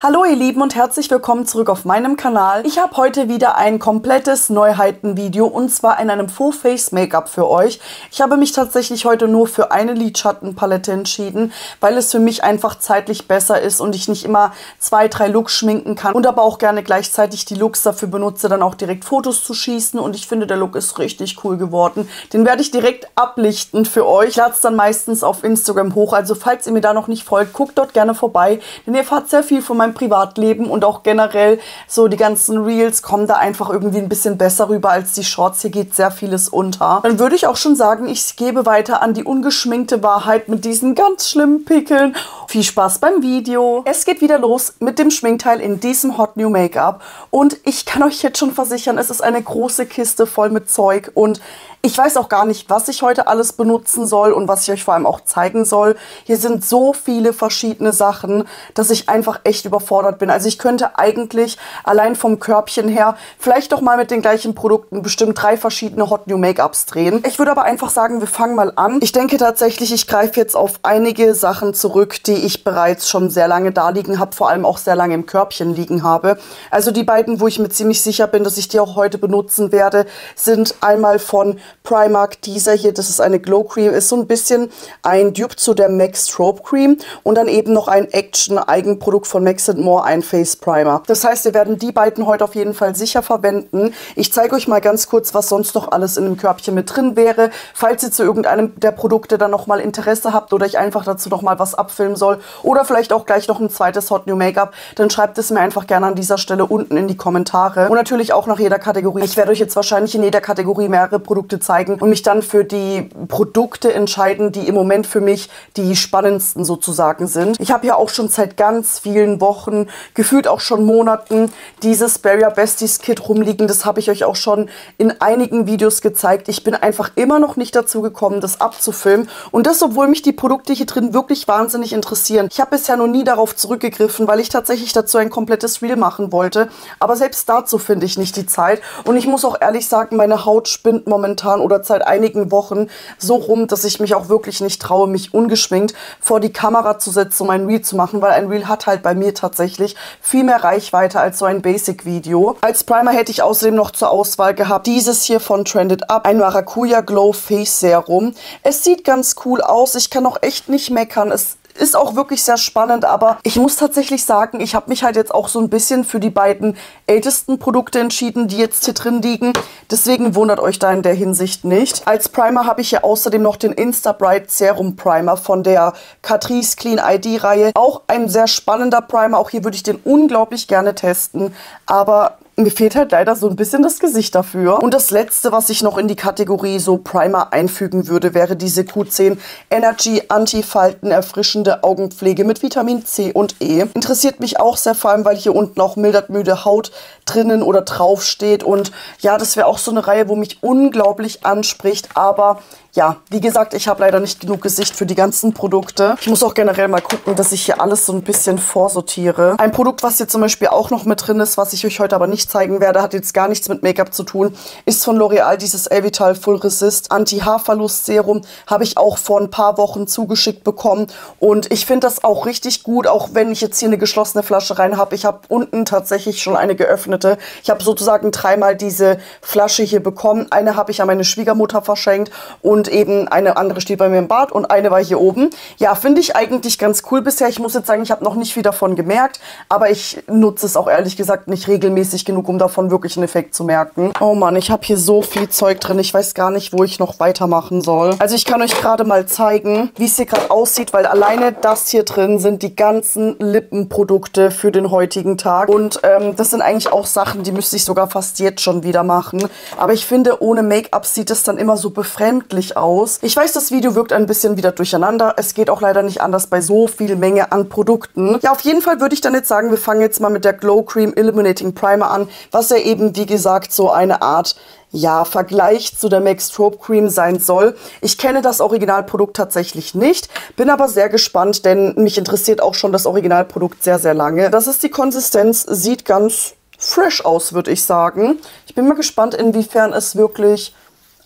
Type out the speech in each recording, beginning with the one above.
Hallo ihr Lieben und herzlich willkommen zurück auf meinem Kanal. Ich habe heute wieder ein komplettes Neuheitenvideo und zwar in einem Full Face Make-up für euch. Ich habe mich tatsächlich heute nur für eine Lidschattenpalette entschieden, weil es für mich einfach zeitlich besser ist und ich nicht immer zwei, drei Looks schminken kann und aber auch gerne gleichzeitig die Looks dafür benutze, dann auch direkt Fotos zu schießen und ich finde der Look ist richtig cool geworden. Den werde ich direkt ablichten für euch. Ich lade es dann meistens auf Instagram hoch, also falls ihr mir da noch nicht folgt, guckt dort gerne vorbei, denn ihr erfahrt sehr viel von meinem meinem Privatleben und auch generell so die ganzen Reels kommen da einfach irgendwie ein bisschen besser rüber als die Shorts. Hier geht sehr vieles unter. Dann würde ich auch schon sagen, ich gebe weiter an die ungeschminkte Wahrheit mit diesen ganz schlimmen Pickeln. Viel Spaß beim Video. Es geht wieder los mit dem Schminkteil in diesem Hot New Make-up und ich kann euch jetzt schon versichern, es ist eine große Kiste voll mit Zeug und ich weiß auch gar nicht, was ich heute alles benutzen soll und was ich euch vor allem auch zeigen soll. Hier sind so viele verschiedene Sachen, dass ich einfach echt überfordert bin. Also ich könnte eigentlich allein vom Körbchen her vielleicht doch mal mit den gleichen Produkten bestimmt drei verschiedene Hot New Make-ups drehen. Ich würde aber einfach sagen, wir fangen mal an. Ich denke tatsächlich, ich greife jetzt auf einige Sachen zurück, die ich bereits schon sehr lange da liegen habe, vor allem auch sehr lange im Körbchen liegen habe. Also die beiden, wo ich mir ziemlich sicher bin, dass ich die auch heute benutzen werde, sind einmal von Primark. Dieser hier, das ist eine Glow Cream, ist so ein bisschen ein Dupe zu der MAC Strobe Cream und dann eben noch ein Action Eigenprodukt von Max More, ein Face Primer. Das heißt, wir werden die beiden heute auf jeden Fall sicher verwenden. Ich zeige euch mal ganz kurz, was sonst noch alles in dem Körbchen mit drin wäre. Falls ihr zu irgendeinem der Produkte dann nochmal Interesse habt oder ich einfach dazu nochmal was abfilmen soll oder vielleicht auch gleich noch ein zweites Hot New Make-up, dann schreibt es mir einfach gerne an dieser Stelle unten in die Kommentare. Und natürlich auch nach jeder Kategorie. Ich werde euch jetzt wahrscheinlich in jeder Kategorie mehrere Produkte zeigen und mich dann für die Produkte entscheiden, die im Moment für mich die spannendsten sozusagen sind. Ich habe ja auch schon seit ganz vielen Wochen, gefühlt auch schon Monaten, dieses Barrier Besties Kit rumliegen. Das habe ich euch auch schon in einigen Videos gezeigt. Ich bin einfach immer noch nicht dazu gekommen, das abzufilmen. Und das, obwohl mich die Produkte hier drin wirklich wahnsinnig interessieren. Ich habe bisher noch nie darauf zurückgegriffen, weil ich tatsächlich dazu ein komplettes Reel machen wollte. Aber selbst dazu finde ich nicht die Zeit. Und ich muss auch ehrlich sagen, meine Haut spinnt momentan momentan oder seit einigen Wochen so rum, dass ich mich auch wirklich nicht traue, mich ungeschminkt vor die Kamera zu setzen, um ein Reel zu machen, weil ein Reel hat halt bei mir tatsächlich viel mehr Reichweite als so ein Basic-Video. Als Primer hätte ich außerdem noch zur Auswahl gehabt dieses hier von Trended Up, ein Maracuja Glow Face Serum. Es sieht ganz cool aus, ich kann auch echt nicht meckern. Es ist auch wirklich sehr spannend, aber ich muss tatsächlich sagen, ich habe mich halt jetzt auch so ein bisschen für die beiden ältesten Produkte entschieden, die jetzt hier drin liegen. Deswegen wundert euch da in der Hinsicht nicht. Als Primer habe ich hier außerdem noch den Insta Bright Serum Primer von der Catrice Clean ID Reihe. Auch ein sehr spannender Primer. Auch hier würde ich den unglaublich gerne testen. Aber mir fehlt halt leider so ein bisschen das Gesicht dafür. Und das letzte, was ich noch in die Kategorie so Primer einfügen würde, wäre diese Q10 Energy Anti-Falten erfrischende Augenpflege mit Vitamin C und E. Interessiert mich auch sehr, vor allem, weil hier unten auch mildert müde Haut drinnen oder drauf steht. Und ja, das wäre auch so eine Reihe, wo mich unglaublich anspricht. Aber ja, wie gesagt, ich habe leider nicht genug Gesicht für die ganzen Produkte. Ich muss auch generell mal gucken, dass ich hier alles so ein bisschen vorsortiere. Ein Produkt, was hier zum Beispiel auch noch mit drin ist, was ich euch heute aber nicht zeigen werde, hat jetzt gar nichts mit Make-up zu tun, ist von L'Oreal dieses Elvital Full Resist Anti-Haarverlust Serum. Habe ich auch vor ein paar Wochen zugeschickt bekommen. Und ich finde das auch richtig gut, auch wenn ich jetzt hier eine geschlossene Flasche rein habe. Ich habe unten tatsächlich schon eine geöffnete. Ich habe sozusagen dreimal diese Flasche hier bekommen. Eine habe ich an meine Schwiegermutter verschenkt und eben eine andere steht bei mir im Bad und eine war hier oben. Ja, finde ich eigentlich ganz cool bisher. Ich muss jetzt sagen, ich habe noch nicht viel davon gemerkt, aber ich nutze es auch ehrlich gesagt nicht regelmäßig genug, um davon wirklich einen Effekt zu merken. Oh Mann, ich habe hier so viel Zeug drin. Ich weiß gar nicht, wo ich noch weitermachen soll. Also ich kann euch gerade mal zeigen, wie es hier gerade aussieht, weil alleine das hier drin sind die ganzen Lippenprodukte für den heutigen Tag. Und ähm, das sind eigentlich auch Sachen, die müsste ich sogar fast jetzt schon wieder machen. Aber ich finde, ohne Make-up sieht es dann immer so befremdlich aus. Ich weiß, das Video wirkt ein bisschen wieder durcheinander. Es geht auch leider nicht anders bei so viel Menge an Produkten. Ja, auf jeden Fall würde ich dann jetzt sagen, wir fangen jetzt mal mit der Glow Cream Illuminating Primer an, was ja eben, wie gesagt, so eine Art ja, Vergleich zu der MAC Strobe Cream sein soll. Ich kenne das Originalprodukt tatsächlich nicht, bin aber sehr gespannt, denn mich interessiert auch schon das Originalprodukt sehr, sehr lange. Das ist die Konsistenz, sieht ganz fresh aus, würde ich sagen. Ich bin mal gespannt, inwiefern es wirklich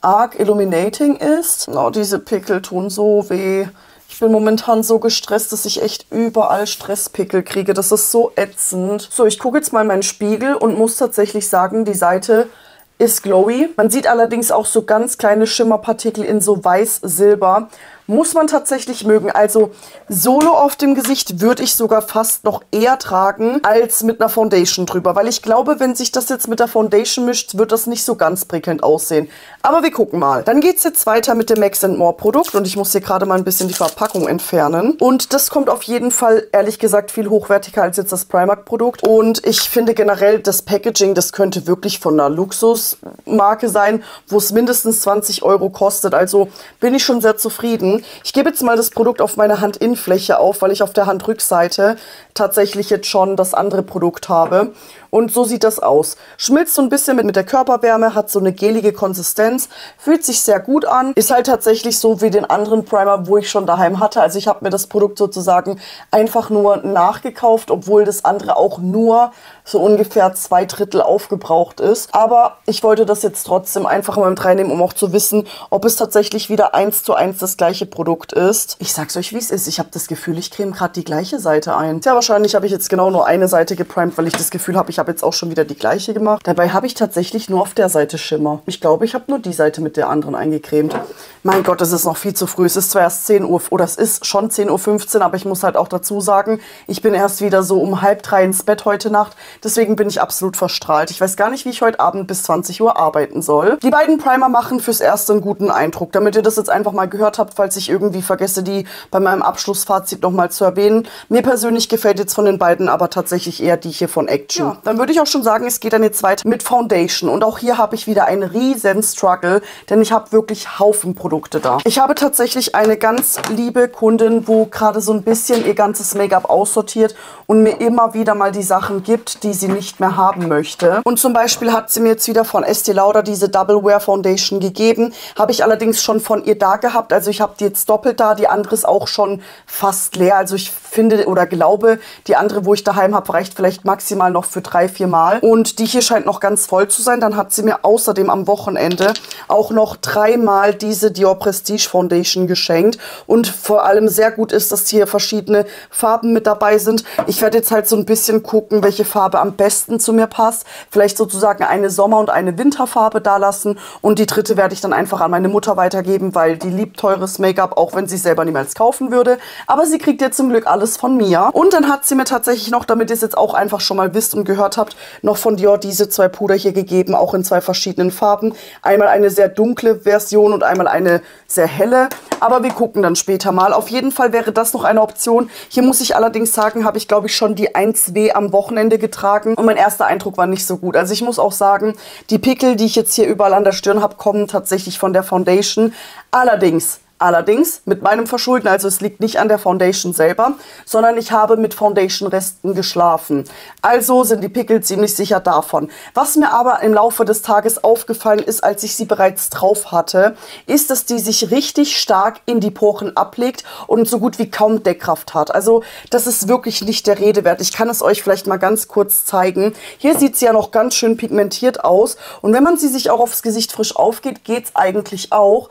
arg illuminating ist. Oh, diese Pickel tun so weh. Ich bin momentan so gestresst, dass ich echt überall Stresspickel kriege. Das ist so ätzend. So, ich gucke jetzt mal in meinen Spiegel und muss tatsächlich sagen, die Seite ist glowy. Man sieht allerdings auch so ganz kleine Schimmerpartikel in so weiß-silber muss man tatsächlich mögen. Also solo auf dem Gesicht würde ich sogar fast noch eher tragen als mit einer Foundation drüber. Weil ich glaube, wenn sich das jetzt mit der Foundation mischt, wird das nicht so ganz prickelnd aussehen. Aber wir gucken mal. Dann geht es jetzt weiter mit dem Max More Produkt. Und ich muss hier gerade mal ein bisschen die Verpackung entfernen. Und das kommt auf jeden Fall, ehrlich gesagt, viel hochwertiger als jetzt das Primark Produkt. Und ich finde generell, das Packaging, das könnte wirklich von einer Luxusmarke sein, wo es mindestens 20 Euro kostet. Also bin ich schon sehr zufrieden. Ich gebe jetzt mal das Produkt auf meine Handinnenfläche auf, weil ich auf der Handrückseite tatsächlich jetzt schon das andere Produkt habe. Und so sieht das aus. Schmilzt so ein bisschen mit, mit der Körperwärme, hat so eine gelige Konsistenz, fühlt sich sehr gut an. Ist halt tatsächlich so wie den anderen Primer, wo ich schon daheim hatte. Also ich habe mir das Produkt sozusagen einfach nur nachgekauft, obwohl das andere auch nur so ungefähr zwei Drittel aufgebraucht ist. Aber ich wollte das jetzt trotzdem einfach mal mit reinnehmen, um auch zu wissen, ob es tatsächlich wieder eins zu eins das gleiche Produkt ist. Ich sag's euch, wie es ist. Ich habe das Gefühl, ich creme gerade die gleiche Seite ein. Sehr wahrscheinlich habe ich jetzt genau nur eine Seite geprimed, weil ich das Gefühl habe, ich habe jetzt auch schon wieder die gleiche gemacht. Dabei habe ich tatsächlich nur auf der Seite Schimmer. Ich glaube, ich habe nur die Seite mit der anderen eingecremt. Mein Gott, es ist noch viel zu früh. Es ist zwar erst 10 Uhr, oder es ist schon 10.15 Uhr, aber ich muss halt auch dazu sagen, ich bin erst wieder so um halb drei ins Bett heute Nacht. Deswegen bin ich absolut verstrahlt. Ich weiß gar nicht, wie ich heute Abend bis 20 Uhr arbeiten soll. Die beiden Primer machen fürs Erste einen guten Eindruck. Damit ihr das jetzt einfach mal gehört habt, falls ich irgendwie vergesse, die bei meinem Abschlussfazit nochmal zu erwähnen. Mir persönlich gefällt jetzt von den beiden aber tatsächlich eher die hier von Action. Ja, dann würde ich auch schon sagen, es geht dann jetzt weiter mit Foundation. Und auch hier habe ich wieder einen riesen Struggle, denn ich habe wirklich Haufen Produkte da. Ich habe tatsächlich eine ganz liebe Kundin, wo gerade so ein bisschen ihr ganzes Make-up aussortiert und mir immer wieder mal die Sachen gibt, die sie nicht mehr haben möchte. Und zum Beispiel hat sie mir jetzt wieder von Estee Lauder diese Double Wear Foundation gegeben. Habe ich allerdings schon von ihr da gehabt. Also ich habe die jetzt doppelt da. Die andere ist auch schon fast leer. Also ich finde oder glaube, die andere, wo ich daheim habe, reicht vielleicht maximal noch für drei, vier Mal. Und die hier scheint noch ganz voll zu sein. Dann hat sie mir außerdem am Wochenende auch noch dreimal diese Dior Prestige Foundation geschenkt. Und vor allem sehr gut ist, dass hier verschiedene Farben mit dabei sind. Ich werde jetzt halt so ein bisschen gucken, welche Farbe am besten zu mir passt. Vielleicht sozusagen eine Sommer- und eine Winterfarbe da lassen. Und die dritte werde ich dann einfach an meine Mutter weitergeben, weil die liebt teures Make-up, auch wenn sie selber niemals kaufen würde. Aber sie kriegt jetzt zum Glück alles von mir. Und dann hat sie mir tatsächlich noch, damit ihr es jetzt auch einfach schon mal wisst und gehört habt, noch von Dior diese zwei Puder hier gegeben, auch in zwei verschiedenen Farben. Einmal eine sehr dunkle Version und einmal eine sehr helle. Aber wir gucken dann später mal. Auf jeden Fall wäre das noch eine Option. Hier muss ich allerdings sagen, habe ich glaube ich schon die 1W am Wochenende getragen. Und mein erster Eindruck war nicht so gut. Also ich muss auch sagen, die Pickel, die ich jetzt hier überall an der Stirn habe, kommen tatsächlich von der Foundation. Allerdings Allerdings mit meinem Verschulden, also es liegt nicht an der Foundation selber, sondern ich habe mit Foundation-Resten geschlafen. Also sind die Pickel ziemlich sicher davon. Was mir aber im Laufe des Tages aufgefallen ist, als ich sie bereits drauf hatte, ist, dass die sich richtig stark in die Poren ablegt und so gut wie kaum Deckkraft hat. Also das ist wirklich nicht der Rede wert. Ich kann es euch vielleicht mal ganz kurz zeigen. Hier sieht sie ja noch ganz schön pigmentiert aus und wenn man sie sich auch aufs Gesicht frisch aufgeht, geht es eigentlich auch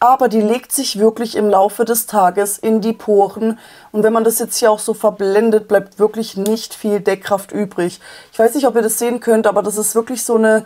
aber die legt sich wirklich im Laufe des Tages in die Poren. Und wenn man das jetzt hier auch so verblendet, bleibt wirklich nicht viel Deckkraft übrig. Ich weiß nicht, ob ihr das sehen könnt, aber das ist wirklich so eine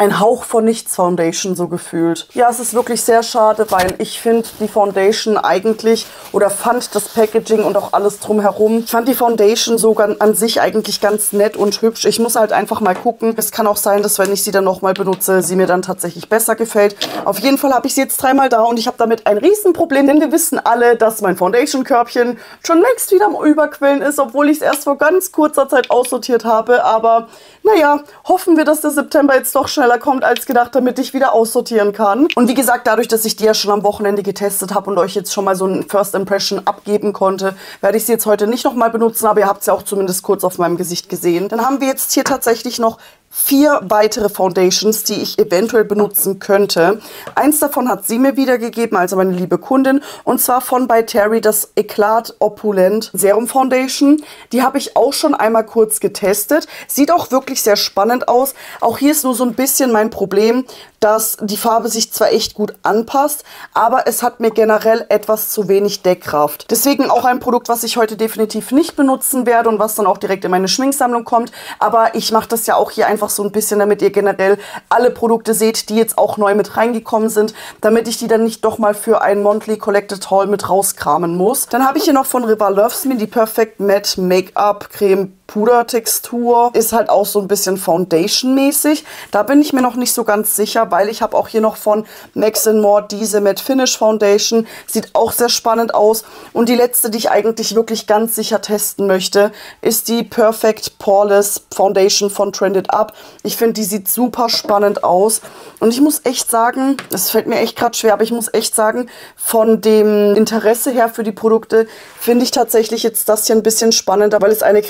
ein Hauch von Nichts Foundation so gefühlt. Ja, es ist wirklich sehr schade, weil ich finde die Foundation eigentlich oder fand das Packaging und auch alles drumherum. Ich fand die Foundation sogar an sich eigentlich ganz nett und hübsch. Ich muss halt einfach mal gucken. Es kann auch sein, dass wenn ich sie dann nochmal benutze, sie mir dann tatsächlich besser gefällt. Auf jeden Fall habe ich sie jetzt dreimal da und ich habe damit ein Riesenproblem, denn wir wissen alle, dass mein Foundation-Körbchen schon längst wieder am Überquellen ist, obwohl ich es erst vor ganz kurzer Zeit aussortiert habe. Aber naja, hoffen wir, dass der September jetzt doch schneller kommt als gedacht, damit ich wieder aussortieren kann. Und wie gesagt, dadurch, dass ich die ja schon am Wochenende getestet habe und euch jetzt schon mal so ein First Impression abgeben konnte, werde ich sie jetzt heute nicht nochmal benutzen, aber ihr habt sie auch zumindest kurz auf meinem Gesicht gesehen. Dann haben wir jetzt hier tatsächlich noch vier weitere Foundations, die ich eventuell benutzen könnte. Eins davon hat sie mir wiedergegeben, also meine liebe Kundin, und zwar von bei Terry das Eclat Opulent Serum Foundation. Die habe ich auch schon einmal kurz getestet. Sieht auch wirklich sehr spannend aus. Auch hier ist nur so ein bisschen bisschen mein Problem, dass die Farbe sich zwar echt gut anpasst, aber es hat mir generell etwas zu wenig Deckkraft. Deswegen auch ein Produkt, was ich heute definitiv nicht benutzen werde und was dann auch direkt in meine Schminksammlung kommt. Aber ich mache das ja auch hier einfach so ein bisschen, damit ihr generell alle Produkte seht, die jetzt auch neu mit reingekommen sind, damit ich die dann nicht doch mal für ein Monthly Collected Haul mit rauskramen muss. Dann habe ich hier noch von River Loves Me die Perfect Matte Make-up Creme Pudertextur. Ist halt auch so ein bisschen Foundation-mäßig. Da bin ich mir noch nicht so ganz sicher, weil ich habe auch hier noch von Max More diese Matte Finish Foundation. Sieht auch sehr spannend aus. Und die letzte, die ich eigentlich wirklich ganz sicher testen möchte, ist die Perfect Poreless Foundation von Trended Up. Ich finde, die sieht super spannend aus. Und ich muss echt sagen, es fällt mir echt gerade schwer, aber ich muss echt sagen, von dem Interesse her für die Produkte finde ich tatsächlich jetzt das hier ein bisschen spannender, weil es eine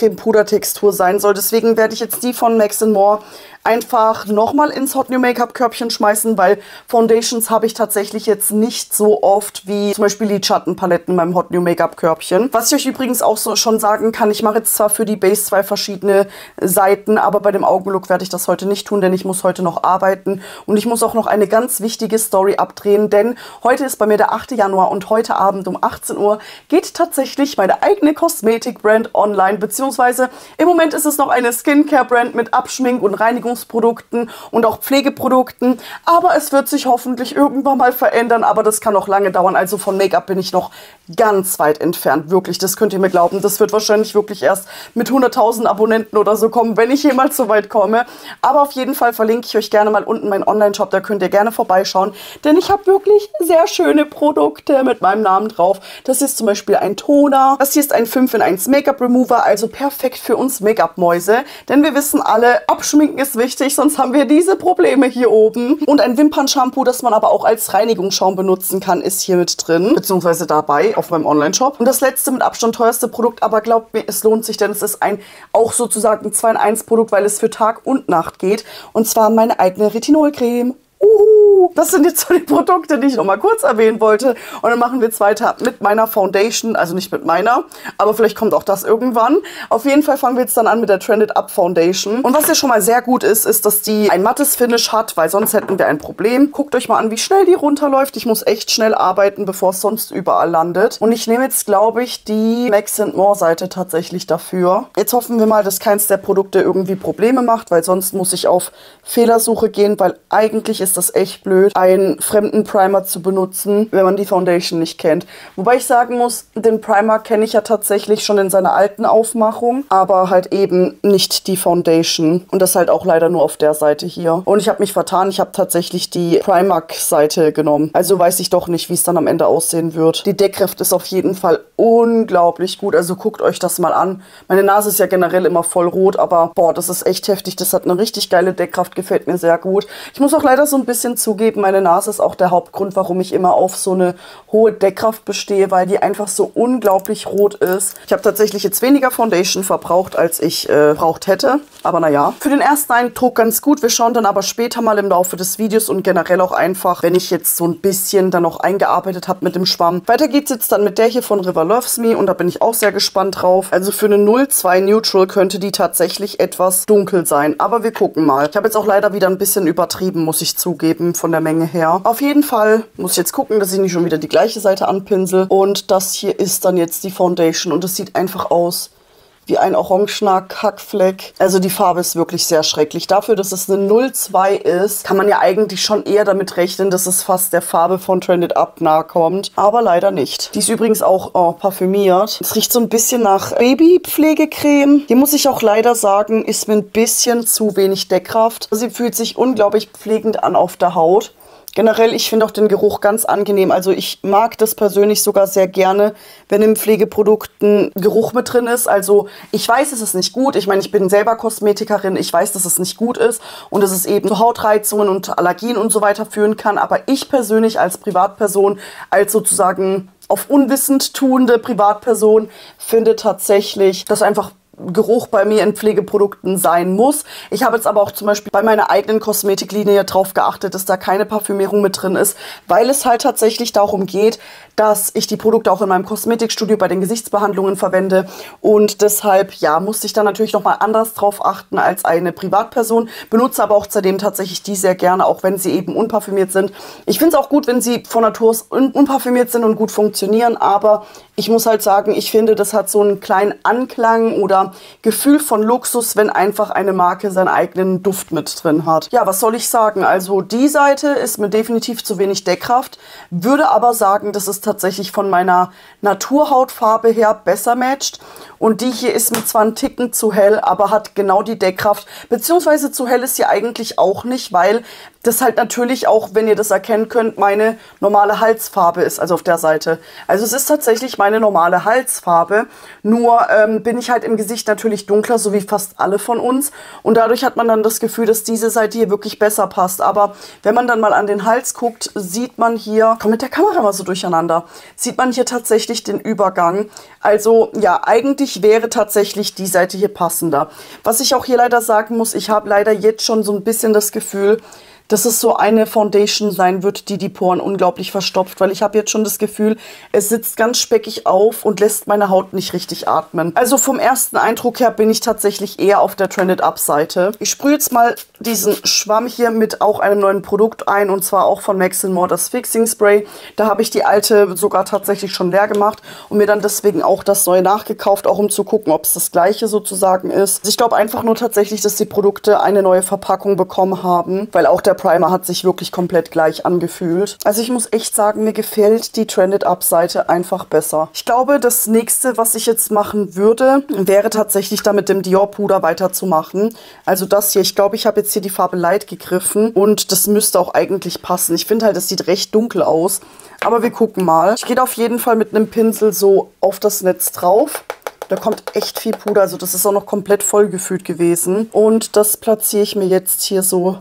Creme-Puder-Textur sein soll. Deswegen werde ich jetzt die von Max More einfach nochmal ins Hot New Make-up Körbchen schmeißen, weil Foundations habe ich tatsächlich jetzt nicht so oft wie zum Beispiel Lidschattenpaletten in meinem Hot New Make-up Körbchen. Was ich euch übrigens auch so schon sagen kann, ich mache jetzt zwar für die Base zwei verschiedene Seiten, aber bei dem Augenlook werde ich das heute nicht tun, denn ich muss heute noch arbeiten und ich muss auch noch eine ganz wichtige Story abdrehen, denn heute ist bei mir der 8. Januar und heute Abend um 18 Uhr geht tatsächlich meine eigene Kosmetikbrand online, beziehungsweise im Moment ist es noch eine Skincare-Brand mit Abschmink- und Reinigung Reinigungsprodukten und auch Pflegeprodukten. Aber es wird sich hoffentlich irgendwann mal verändern, aber das kann noch lange dauern. Also von Make-up bin ich noch ganz weit entfernt. Wirklich, das könnt ihr mir glauben. Das wird wahrscheinlich wirklich erst mit 100.000 Abonnenten oder so kommen, wenn ich jemals so weit komme. Aber auf jeden Fall verlinke ich euch gerne mal unten meinen Online-Shop. Da könnt ihr gerne vorbeischauen, denn ich habe wirklich sehr schöne Produkte mit meinem Namen drauf. Das ist zum Beispiel ein Toner. Das hier ist ein 5 in 1 Make-up Remover, also perfekt für uns Make-up-Mäuse. Denn wir wissen alle, Abschminken ist wichtig, sonst haben wir diese Probleme hier oben. Und ein Wimpernshampoo, das man aber auch als Reinigungsschaum benutzen kann, ist hier mit drin, beziehungsweise dabei auf meinem Online-Shop. Und das letzte mit Abstand teuerste Produkt, aber glaubt mir, es lohnt sich, denn es ist ein auch sozusagen 2 in 1 Produkt, weil es für Tag und Nacht geht. Und zwar meine eigene Retinolcreme. Uhu, das sind jetzt so die Produkte, die ich noch mal kurz erwähnen wollte. Und dann machen wir jetzt weiter mit meiner Foundation, also nicht mit meiner, aber vielleicht kommt auch das irgendwann. Auf jeden Fall fangen wir jetzt dann an mit der Trended Up Foundation. Und was ja schon mal sehr gut ist, ist, dass die ein mattes Finish hat, weil sonst hätten wir ein Problem. Guckt euch mal an, wie schnell die runterläuft. Ich muss echt schnell arbeiten, bevor es sonst überall landet. Und ich nehme jetzt, glaube ich, die Max More Seite tatsächlich dafür. Jetzt hoffen wir mal, dass keins der Produkte irgendwie Probleme macht, weil sonst muss ich auf Fehlersuche gehen, weil eigentlich ist ist das echt blöd, einen fremden Primer zu benutzen, wenn man die Foundation nicht kennt. Wobei ich sagen muss, den Primer kenne ich ja tatsächlich schon in seiner alten Aufmachung, aber halt eben nicht die Foundation. Und das halt auch leider nur auf der Seite hier. Und ich habe mich vertan, ich habe tatsächlich die Primark-Seite genommen. Also weiß ich doch nicht, wie es dann am Ende aussehen wird. Die Deckkraft ist auf jeden Fall unglaublich gut. Also guckt euch das mal an. Meine Nase ist ja generell immer voll rot, aber boah, das ist echt heftig. Das hat eine richtig geile Deckkraft, gefällt mir sehr gut. Ich muss auch leider so ein bisschen zugeben, meine Nase ist auch der Hauptgrund, warum ich immer auf so eine hohe Deckkraft bestehe, weil die einfach so unglaublich rot ist. Ich habe tatsächlich jetzt weniger Foundation verbraucht, als ich äh, braucht hätte. Aber naja, für den ersten Eindruck ganz gut. Wir schauen dann aber später mal im Laufe des Videos und generell auch einfach, wenn ich jetzt so ein bisschen dann noch eingearbeitet habe mit dem Schwamm. Weiter geht's jetzt dann mit der hier von River Loves Me und da bin ich auch sehr gespannt drauf. Also für eine 02 Neutral könnte die tatsächlich etwas dunkel sein. Aber wir gucken mal. Ich habe jetzt auch leider wieder ein bisschen übertrieben, muss ich zugeben, von der Menge her. Auf jeden Fall muss ich jetzt gucken, dass ich nicht schon wieder die gleiche Seite anpinsel. Und das hier ist dann jetzt die Foundation und es sieht einfach aus wie ein orangener Kackfleck. Also die Farbe ist wirklich sehr schrecklich. Dafür, dass es eine 02 ist, kann man ja eigentlich schon eher damit rechnen, dass es fast der Farbe von Trended Up nahe kommt. Aber leider nicht. Die ist übrigens auch oh, parfümiert. Es riecht so ein bisschen nach Babypflegecreme. Die muss ich auch leider sagen, ist mir ein bisschen zu wenig Deckkraft. Sie fühlt sich unglaublich pflegend an auf der Haut. Generell, ich finde auch den Geruch ganz angenehm. Also ich mag das persönlich sogar sehr gerne, wenn im Pflegeprodukten Geruch mit drin ist. Also ich weiß, es ist nicht gut. Ich meine, ich bin selber Kosmetikerin. Ich weiß, dass es nicht gut ist und dass es eben zu Hautreizungen und Allergien und so weiter führen kann. Aber ich persönlich als Privatperson, als sozusagen auf unwissend tuende Privatperson, finde tatsächlich, dass einfach Geruch bei mir in Pflegeprodukten sein muss. Ich habe jetzt aber auch zum Beispiel bei meiner eigenen Kosmetiklinie darauf geachtet, dass da keine Parfümierung mit drin ist, weil es halt tatsächlich darum geht, dass ich die Produkte auch in meinem Kosmetikstudio bei den Gesichtsbehandlungen verwende und deshalb ja musste ich da natürlich noch mal anders drauf achten als eine Privatperson. Benutze aber auch zudem tatsächlich die sehr gerne, auch wenn sie eben unparfümiert sind. Ich finde es auch gut, wenn sie von Natur aus un unparfümiert sind und gut funktionieren, aber ich muss halt sagen, ich finde, das hat so einen kleinen Anklang oder Gefühl von Luxus, wenn einfach eine Marke seinen eigenen Duft mit drin hat. Ja, was soll ich sagen? Also die Seite ist mir definitiv zu wenig Deckkraft, würde aber sagen, dass es tatsächlich von meiner Naturhautfarbe her besser matcht. Und die hier ist mir zwar ein Ticken zu hell, aber hat genau die Deckkraft. Beziehungsweise zu hell ist sie eigentlich auch nicht, weil das halt natürlich auch, wenn ihr das erkennen könnt, meine normale Halsfarbe ist, also auf der Seite. Also es ist tatsächlich meine normale Halsfarbe, nur ähm, bin ich halt im Gesicht natürlich dunkler, so wie fast alle von uns. Und dadurch hat man dann das Gefühl, dass diese Seite hier wirklich besser passt. Aber wenn man dann mal an den Hals guckt, sieht man hier, komm mit der Kamera mal so durcheinander, sieht man hier tatsächlich den Übergang. Also ja, eigentlich wäre tatsächlich die Seite hier passender. Was ich auch hier leider sagen muss, ich habe leider jetzt schon so ein bisschen das Gefühl, dass es so eine Foundation sein wird, die die Poren unglaublich verstopft, weil ich habe jetzt schon das Gefühl, es sitzt ganz speckig auf und lässt meine Haut nicht richtig atmen. Also vom ersten Eindruck her bin ich tatsächlich eher auf der Trended Up Seite. Ich sprühe jetzt mal diesen Schwamm hier mit auch einem neuen Produkt ein und zwar auch von Max More das Fixing Spray. Da habe ich die alte sogar tatsächlich schon leer gemacht und mir dann deswegen auch das neue nachgekauft, auch um zu gucken, ob es das gleiche sozusagen ist. Ich glaube einfach nur tatsächlich, dass die Produkte eine neue Verpackung bekommen haben, weil auch der Primer hat sich wirklich komplett gleich angefühlt. Also ich muss echt sagen, mir gefällt die Trended Up Seite einfach besser. Ich glaube, das nächste, was ich jetzt machen würde, wäre tatsächlich da mit dem Dior Puder weiterzumachen. Also das hier, ich glaube, ich habe jetzt hier die Farbe Light gegriffen und das müsste auch eigentlich passen. Ich finde halt, das sieht recht dunkel aus. Aber wir gucken mal. Ich gehe auf jeden Fall mit einem Pinsel so auf das Netz drauf. Da kommt echt viel Puder, also das ist auch noch komplett vollgefüllt gewesen. Und das platziere ich mir jetzt hier so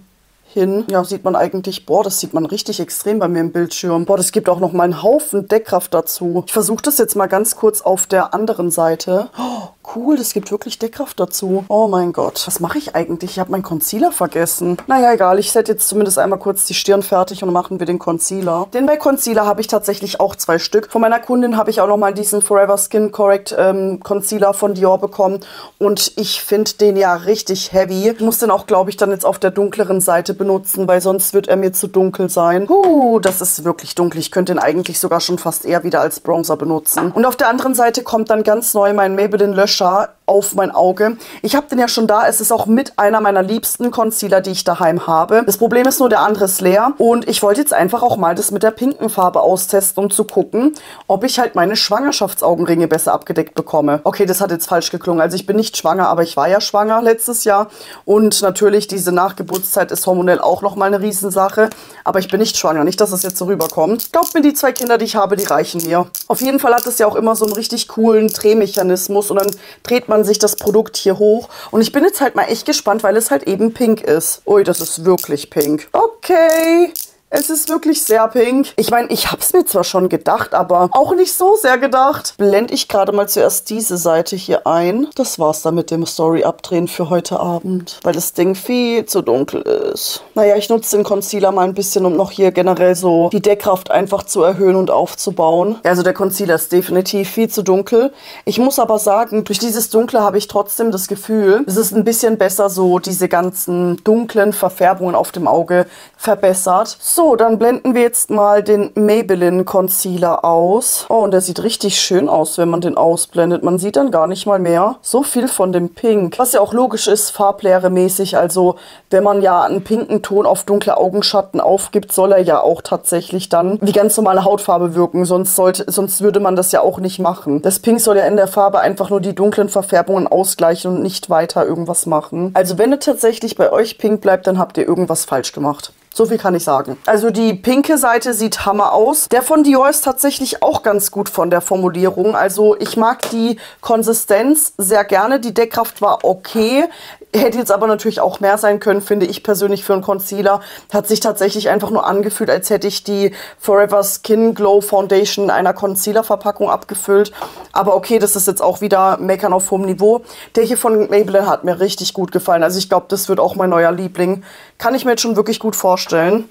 hin. Ja, sieht man eigentlich, boah, das sieht man richtig extrem bei mir im Bildschirm. Boah, das gibt auch noch mal einen Haufen Deckkraft dazu. Ich versuche das jetzt mal ganz kurz auf der anderen Seite. Oh, cool, das gibt wirklich Deckkraft dazu. Oh mein Gott, was mache ich eigentlich? Ich habe meinen Concealer vergessen. Naja, egal, ich setze jetzt zumindest einmal kurz die Stirn fertig und machen wir den Concealer. Den bei Concealer habe ich tatsächlich auch zwei Stück. Von meiner Kundin habe ich auch noch mal diesen Forever Skin Correct ähm, Concealer von Dior bekommen und ich finde den ja richtig heavy. Ich muss den auch, glaube ich, dann jetzt auf der dunkleren Seite benutzen, weil sonst wird er mir zu dunkel sein. Uh, das ist wirklich dunkel. Ich könnte ihn eigentlich sogar schon fast eher wieder als Bronzer benutzen. Und auf der anderen Seite kommt dann ganz neu mein Maybelline Löscher auf mein Auge. Ich habe den ja schon da. Es ist auch mit einer meiner liebsten Concealer, die ich daheim habe. Das Problem ist nur, der andere ist leer. Und ich wollte jetzt einfach auch mal das mit der pinken Farbe austesten, um zu gucken, ob ich halt meine Schwangerschaftsaugenringe besser abgedeckt bekomme. Okay, das hat jetzt falsch geklungen. Also ich bin nicht schwanger, aber ich war ja schwanger letztes Jahr. Und natürlich, diese Nachgeburtszeit ist hormonell auch nochmal eine Riesensache. Aber ich bin nicht schwanger. Nicht, dass es jetzt so rüberkommt. Glaubt mir, die zwei Kinder, die ich habe, die reichen mir. Auf jeden Fall hat es ja auch immer so einen richtig coolen Drehmechanismus. Und dann dreht man man sich das Produkt hier hoch. Und ich bin jetzt halt mal echt gespannt, weil es halt eben pink ist. Ui, das ist wirklich pink. Okay. Es ist wirklich sehr pink. Ich meine, ich habe es mir zwar schon gedacht, aber auch nicht so sehr gedacht. Blende ich gerade mal zuerst diese Seite hier ein. Das war's dann mit dem Story-Abdrehen für heute Abend, weil das Ding viel zu dunkel ist. Naja, ich nutze den Concealer mal ein bisschen, um noch hier generell so die Deckkraft einfach zu erhöhen und aufzubauen. Also der Concealer ist definitiv viel zu dunkel. Ich muss aber sagen, durch dieses Dunkle habe ich trotzdem das Gefühl, es ist ein bisschen besser so diese ganzen dunklen Verfärbungen auf dem Auge verbessert. So, dann blenden wir jetzt mal den Maybelline Concealer aus. Oh, und der sieht richtig schön aus, wenn man den ausblendet. Man sieht dann gar nicht mal mehr so viel von dem Pink. Was ja auch logisch ist, farblehremäßig. Also, wenn man ja einen pinken Ton auf dunkle Augenschatten aufgibt, soll er ja auch tatsächlich dann wie ganz normale Hautfarbe wirken. Sonst, sollte, sonst würde man das ja auch nicht machen. Das Pink soll ja in der Farbe einfach nur die dunklen Verfärbungen ausgleichen und nicht weiter irgendwas machen. Also, wenn es tatsächlich bei euch pink bleibt, dann habt ihr irgendwas falsch gemacht. So viel kann ich sagen. Also die pinke Seite sieht hammer aus. Der von Dior ist tatsächlich auch ganz gut von der Formulierung. Also ich mag die Konsistenz sehr gerne. Die Deckkraft war okay. Hätte jetzt aber natürlich auch mehr sein können, finde ich persönlich für einen Concealer. Hat sich tatsächlich einfach nur angefühlt, als hätte ich die Forever Skin Glow Foundation in einer Concealer-Verpackung abgefüllt. Aber okay, das ist jetzt auch wieder Meckern auf hohem Niveau. Der hier von Maybelline hat mir richtig gut gefallen. Also ich glaube, das wird auch mein neuer Liebling. Kann ich mir jetzt schon wirklich gut vorstellen.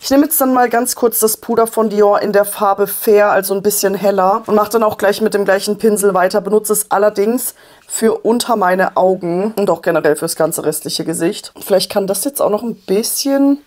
Ich nehme jetzt dann mal ganz kurz das Puder von Dior in der Farbe Fair, also ein bisschen heller. Und mache dann auch gleich mit dem gleichen Pinsel weiter. Benutze es allerdings für unter meine Augen und auch generell fürs ganze restliche Gesicht. Vielleicht kann das jetzt auch noch ein bisschen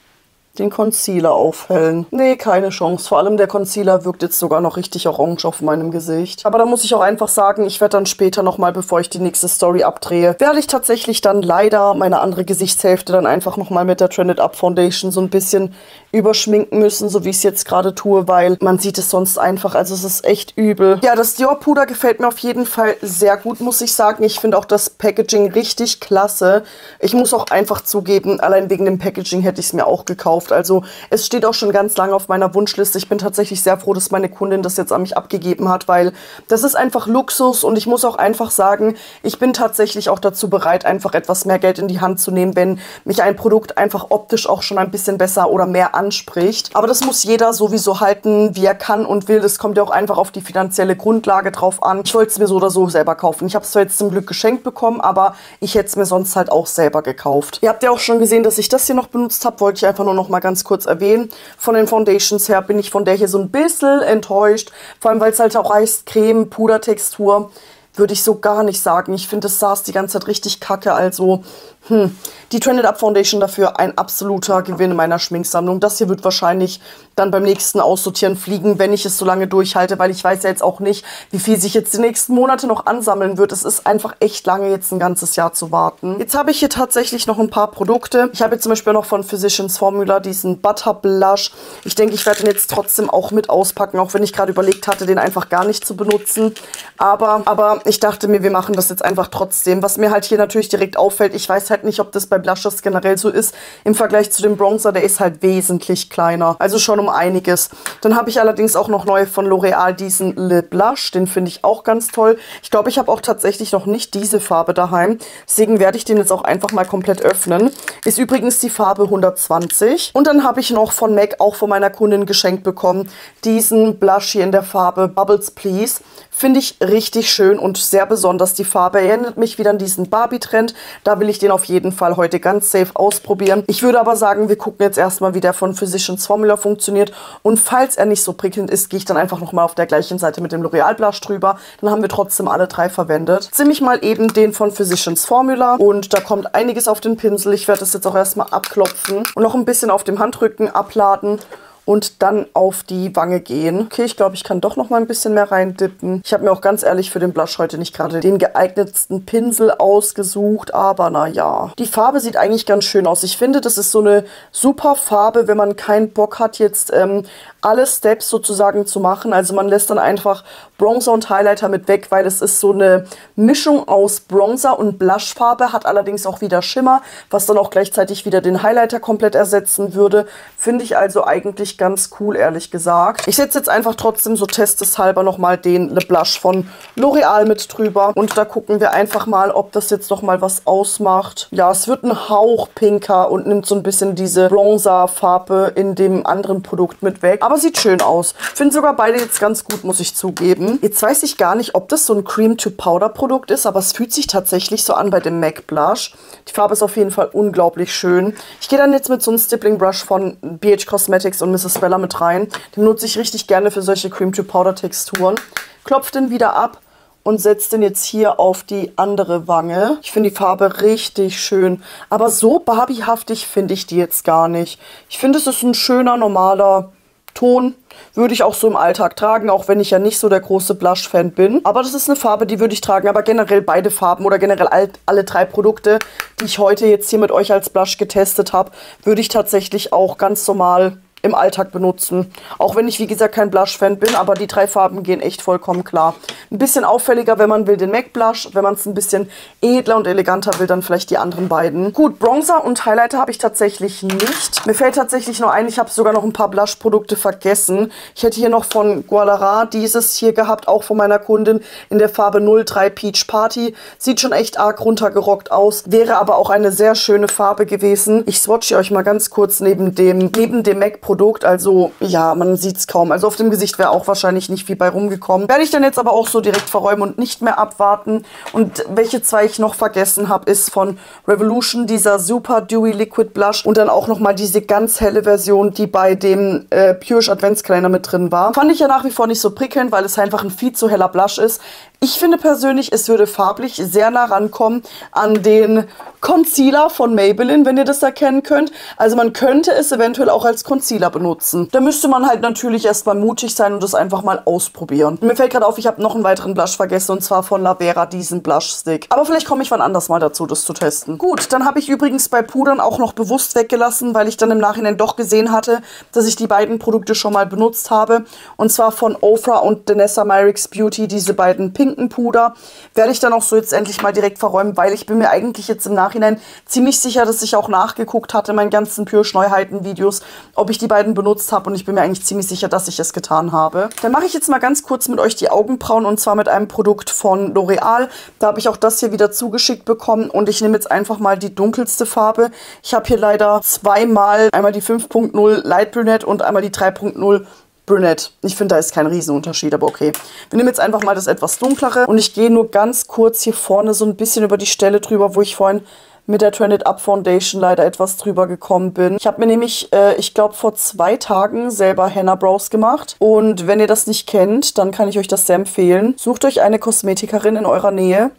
den Concealer aufhellen. Nee, keine Chance. Vor allem der Concealer wirkt jetzt sogar noch richtig orange auf meinem Gesicht. Aber da muss ich auch einfach sagen, ich werde dann später nochmal, bevor ich die nächste Story abdrehe, werde ich tatsächlich dann leider meine andere Gesichtshälfte dann einfach nochmal mit der Trended Up Foundation so ein bisschen überschminken müssen, so wie ich es jetzt gerade tue, weil man sieht es sonst einfach, also es ist echt übel. Ja, das Dior Puder gefällt mir auf jeden Fall sehr gut, muss ich sagen. Ich finde auch das Packaging richtig klasse. Ich muss auch einfach zugeben, allein wegen dem Packaging hätte ich es mir auch gekauft. Also es steht auch schon ganz lange auf meiner Wunschliste. Ich bin tatsächlich sehr froh, dass meine Kundin das jetzt an mich abgegeben hat, weil das ist einfach Luxus und ich muss auch einfach sagen, ich bin tatsächlich auch dazu bereit, einfach etwas mehr Geld in die Hand zu nehmen, wenn mich ein Produkt einfach optisch auch schon ein bisschen besser oder mehr anspricht. Aber das muss jeder sowieso halten, wie er kann und will. Das kommt ja auch einfach auf die finanzielle Grundlage drauf an. Ich wollte es mir so oder so selber kaufen. Ich habe es zwar jetzt zum Glück geschenkt bekommen, aber ich hätte es mir sonst halt auch selber gekauft. Ihr habt ja auch schon gesehen, dass ich das hier noch benutzt habe. Wollte ich einfach nur noch mal ganz kurz erwähnen. Von den Foundations her bin ich von der hier so ein bisschen enttäuscht. Vor allem, weil es halt auch heißt Creme, Pudertextur. Würde ich so gar nicht sagen. Ich finde, es saß die ganze Zeit richtig kacke. Also hm. Die Trended Up Foundation dafür ein absoluter Gewinn in meiner Schminksammlung. Das hier wird wahrscheinlich dann beim nächsten Aussortieren fliegen, wenn ich es so lange durchhalte, weil ich weiß ja jetzt auch nicht, wie viel sich jetzt die nächsten Monate noch ansammeln wird. Es ist einfach echt lange, jetzt ein ganzes Jahr zu warten. Jetzt habe ich hier tatsächlich noch ein paar Produkte. Ich habe jetzt zum Beispiel noch von Physicians Formula diesen Butter Blush. Ich denke, ich werde den jetzt trotzdem auch mit auspacken, auch wenn ich gerade überlegt hatte, den einfach gar nicht zu benutzen. Aber, aber ich dachte mir, wir machen das jetzt einfach trotzdem. Was mir halt hier natürlich direkt auffällt, ich weiß halt nicht, ob das bei Blushes generell so ist. Im Vergleich zu dem Bronzer, der ist halt wesentlich kleiner. Also schon um einiges. Dann habe ich allerdings auch noch neu von L'Oreal diesen Lip Blush. Den finde ich auch ganz toll. Ich glaube, ich habe auch tatsächlich noch nicht diese Farbe daheim. Deswegen werde ich den jetzt auch einfach mal komplett öffnen. Ist übrigens die Farbe 120. Und dann habe ich noch von MAC, auch von meiner Kundin geschenkt bekommen, diesen Blush hier in der Farbe Bubbles Please. Finde ich richtig schön und sehr besonders. Die Farbe erinnert mich wieder an diesen Barbie-Trend. Da will ich den auf jeden Fall heute ganz safe ausprobieren. Ich würde aber sagen, wir gucken jetzt erstmal, wie der von Physicians Formula funktioniert. Und falls er nicht so prickelnd ist, gehe ich dann einfach nochmal auf der gleichen Seite mit dem L'Oreal Blush drüber. Dann haben wir trotzdem alle drei verwendet. Ziemlich mal eben den von Physicians Formula. Und da kommt einiges auf den Pinsel. Ich werde das jetzt auch erstmal abklopfen und noch ein bisschen auf dem Handrücken abladen und dann auf die Wange gehen. Okay, ich glaube, ich kann doch noch mal ein bisschen mehr reindippen. Ich habe mir auch ganz ehrlich für den Blush heute nicht gerade den geeignetsten Pinsel ausgesucht, aber naja. Die Farbe sieht eigentlich ganz schön aus. Ich finde, das ist so eine super Farbe, wenn man keinen Bock hat, jetzt ähm, alle Steps sozusagen zu machen. Also man lässt dann einfach Bronzer und Highlighter mit weg, weil es ist so eine Mischung aus Bronzer und Blushfarbe, hat allerdings auch wieder Schimmer, was dann auch gleichzeitig wieder den Highlighter komplett ersetzen würde. Finde ich also eigentlich ganz cool, ehrlich gesagt. Ich setze jetzt einfach trotzdem so testeshalber nochmal den Le Blush von L'Oreal mit drüber. Und da gucken wir einfach mal, ob das jetzt nochmal was ausmacht. Ja, es wird ein Hauch pinker und nimmt so ein bisschen diese Bronzer-Farbe in dem anderen Produkt mit weg. Aber sieht schön aus. Finde sogar beide jetzt ganz gut, muss ich zugeben. Jetzt weiß ich gar nicht, ob das so ein Cream-to-Powder-Produkt ist, aber es fühlt sich tatsächlich so an bei dem MAC Blush. Die Farbe ist auf jeden Fall unglaublich schön. Ich gehe dann jetzt mit so einem Stippling Brush von BH Cosmetics und Mrs. Bella mit rein. Den nutze ich richtig gerne für solche Cream-to-Powder-Texturen. Klopfe den wieder ab und setze den jetzt hier auf die andere Wange. Ich finde die Farbe richtig schön. Aber so Barbiehaftig finde ich die jetzt gar nicht. Ich finde, es ist ein schöner, normaler Ton würde ich auch so im Alltag tragen, auch wenn ich ja nicht so der große Blush-Fan bin. Aber das ist eine Farbe, die würde ich tragen. Aber generell beide Farben oder generell alle drei Produkte, die ich heute jetzt hier mit euch als Blush getestet habe, würde ich tatsächlich auch ganz normal im Alltag benutzen. Auch wenn ich, wie gesagt, kein Blush-Fan bin, aber die drei Farben gehen echt vollkommen klar. Ein bisschen auffälliger, wenn man will, den MAC Blush. Wenn man es ein bisschen edler und eleganter will, dann vielleicht die anderen beiden. Gut, Bronzer und Highlighter habe ich tatsächlich nicht. Mir fällt tatsächlich nur ein, ich habe sogar noch ein paar Blush-Produkte vergessen. Ich hätte hier noch von Guadalajara dieses hier gehabt, auch von meiner Kundin in der Farbe 03 Peach Party. Sieht schon echt arg runtergerockt aus, wäre aber auch eine sehr schöne Farbe gewesen. Ich swatche euch mal ganz kurz neben dem, neben dem MAC-Produkt. Also ja, man sieht es kaum. Also auf dem Gesicht wäre auch wahrscheinlich nicht viel bei rumgekommen. Werde ich dann jetzt aber auch so direkt verräumen und nicht mehr abwarten. Und welche zwei ich noch vergessen habe, ist von Revolution dieser Super Dewy Liquid Blush und dann auch nochmal diese ganz helle Version, die bei dem äh, Pure Adventskalender mit drin war. Fand ich ja nach wie vor nicht so prickelnd, weil es einfach ein viel zu heller Blush ist. Ich finde persönlich, es würde farblich sehr nah rankommen an den Concealer von Maybelline, wenn ihr das erkennen könnt. Also man könnte es eventuell auch als Concealer benutzen. Da müsste man halt natürlich erstmal mutig sein und das einfach mal ausprobieren. Mir fällt gerade auf, ich habe noch einen weiteren Blush vergessen und zwar von Lavera diesen Blush Stick. Aber vielleicht komme ich wann anders mal dazu, das zu testen. Gut, dann habe ich übrigens bei Pudern auch noch bewusst weggelassen, weil ich dann im Nachhinein doch gesehen hatte, dass ich die beiden Produkte schon mal benutzt habe. Und zwar von Ofra und Danessa Myricks Beauty, diese beiden Pink pinken Puder. Werde ich dann auch so jetzt endlich mal direkt verräumen, weil ich bin mir eigentlich jetzt im Nachhinein ziemlich sicher, dass ich auch nachgeguckt hatte in meinen ganzen Pürsch Neuheiten Videos, ob ich die beiden benutzt habe und ich bin mir eigentlich ziemlich sicher, dass ich es getan habe. Dann mache ich jetzt mal ganz kurz mit euch die Augenbrauen und zwar mit einem Produkt von L'Oreal. Da habe ich auch das hier wieder zugeschickt bekommen und ich nehme jetzt einfach mal die dunkelste Farbe. Ich habe hier leider zweimal, einmal die 5.0 Light Brunette und einmal die 3.0 Brunette. Ich finde, da ist kein Riesenunterschied, aber okay. Wir nehmen jetzt einfach mal das etwas dunklere und ich gehe nur ganz kurz hier vorne so ein bisschen über die Stelle drüber, wo ich vorhin mit der Trended Up Foundation leider etwas drüber gekommen bin. Ich habe mir nämlich, äh, ich glaube, vor zwei Tagen selber Henna Brows gemacht. Und wenn ihr das nicht kennt, dann kann ich euch das sehr empfehlen. Sucht euch eine Kosmetikerin in eurer Nähe,